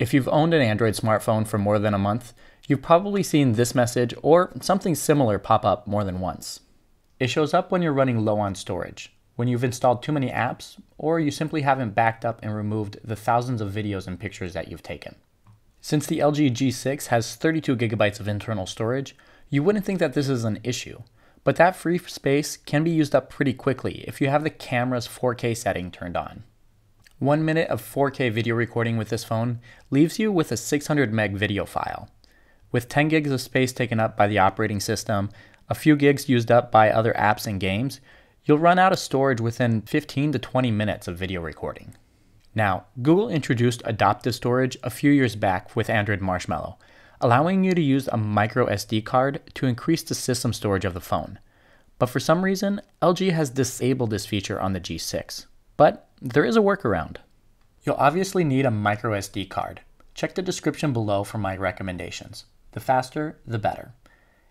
If you've owned an Android smartphone for more than a month, you've probably seen this message or something similar pop up more than once. It shows up when you're running low on storage, when you've installed too many apps, or you simply haven't backed up and removed the thousands of videos and pictures that you've taken. Since the LG G6 has 32 gigabytes of internal storage, you wouldn't think that this is an issue, but that free space can be used up pretty quickly if you have the camera's 4K setting turned on. One minute of 4K video recording with this phone leaves you with a 600 meg video file. With 10 gigs of space taken up by the operating system, a few gigs used up by other apps and games, you'll run out of storage within 15 to 20 minutes of video recording. Now, Google introduced adaptive storage a few years back with Android Marshmallow, allowing you to use a micro SD card to increase the system storage of the phone. But for some reason, LG has disabled this feature on the G6. But there is a workaround. You'll obviously need a micro SD card. Check the description below for my recommendations. The faster, the better.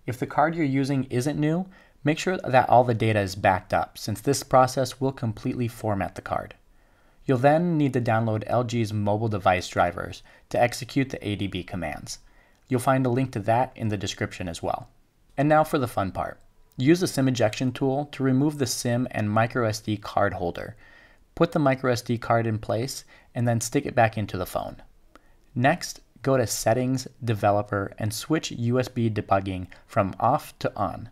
If the card you're using isn't new, make sure that all the data is backed up since this process will completely format the card. You'll then need to download LG's mobile device drivers to execute the ADB commands. You'll find a link to that in the description as well. And now for the fun part. Use the SIM ejection tool to remove the SIM and microSD card holder Put the microSD card in place and then stick it back into the phone. Next, go to Settings, Developer, and switch USB debugging from off to on.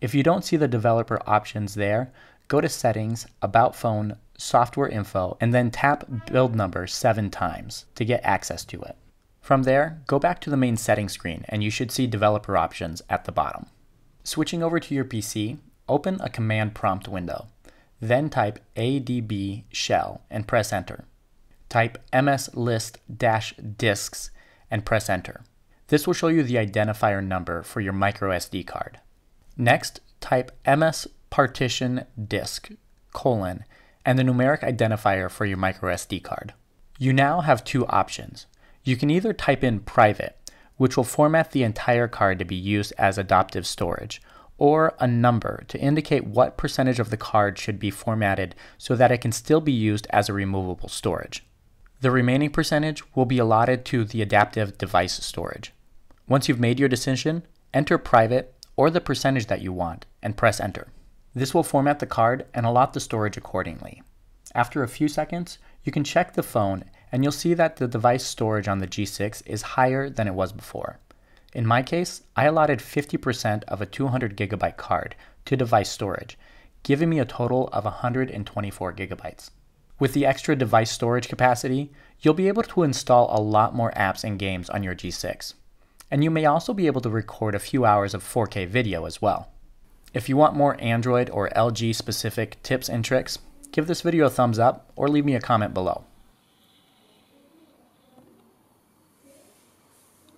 If you don't see the developer options there, go to Settings, About Phone, Software Info, and then tap Build Number seven times to get access to it. From there, go back to the main settings screen and you should see developer options at the bottom. Switching over to your PC, open a command prompt window. Then type adb shell and press enter. Type mslist-disks and press enter. This will show you the identifier number for your microSD card. Next, type ms partition disk colon and the numeric identifier for your microSD card. You now have two options. You can either type in private, which will format the entire card to be used as adaptive storage, or a number to indicate what percentage of the card should be formatted so that it can still be used as a removable storage. The remaining percentage will be allotted to the adaptive device storage. Once you've made your decision, enter private or the percentage that you want and press enter. This will format the card and allot the storage accordingly. After a few seconds, you can check the phone and you'll see that the device storage on the G6 is higher than it was before. In my case, I allotted 50% of a 200 gigabyte card to device storage, giving me a total of 124 gigabytes. With the extra device storage capacity, you'll be able to install a lot more apps and games on your G6. And you may also be able to record a few hours of 4K video as well. If you want more Android or LG specific tips and tricks, give this video a thumbs up or leave me a comment below.